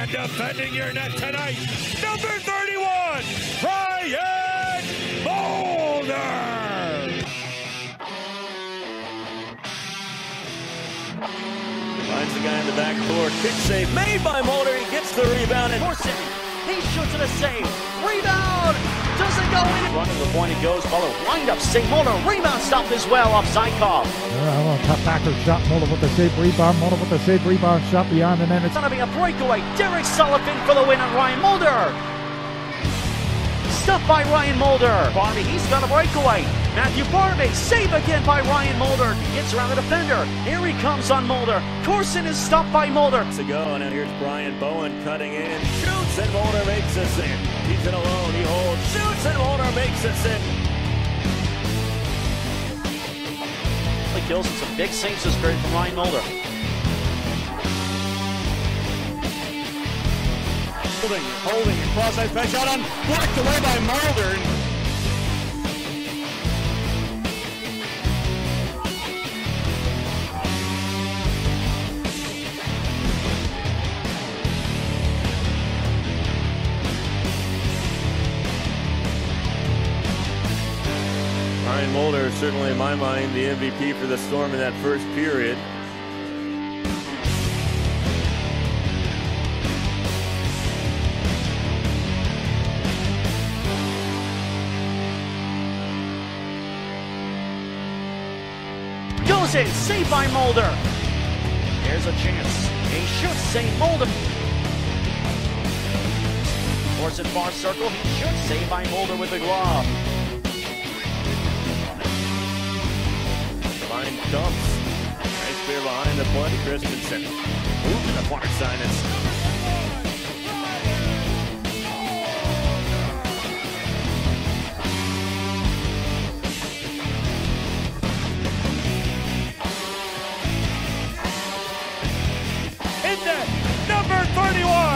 And defending your net tonight, number 31, Ryan Mulder. Finds the guy in the back door. Kick save made by Mulder. He gets the rebound and Corson, he shoots it a save. Rebound! Doesn't go in. Run to the point he goes. Muller wind up. St. Mulder. Rebound stopped as well off Zykov. Uh, a tough backer shot. Mulder with the safe rebound. Mulder with the safe rebound shot beyond the net. It's going to be a breakaway. Derek Sullivan for the win on Ryan Mulder. Stuffed by Ryan Mulder. Barney, he's got a breakaway. Matthew Barney, save again by Ryan Mulder. Gets around the defender. Here he comes on Mulder. Corson is stopped by Mulder. to go. Now here's Brian Bowen cutting in. Shoots and Mulder makes us in. He's in alone. He holds. Shoots and Mulder makes us in. He kills and some big saves this period from Ryan Mulder. Holding, holding, cross ice back shot on, blocked away by Mulder. Ryan Mulder is certainly in my mind the MVP for the Storm in that first period. Goes in, saved by Mulder. There's a chance. He shoots, St. Mulder. Force it far circle. He shoots, saved by Mulder with the glove. Dumps. Nice behind the play. Christensen. Moving the far number 31,